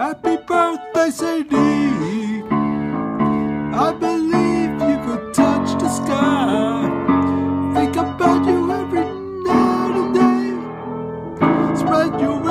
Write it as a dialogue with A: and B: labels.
A: Happy birthday, Sadie. I believe you could touch the sky. Think about you every night and day. Spread your wings.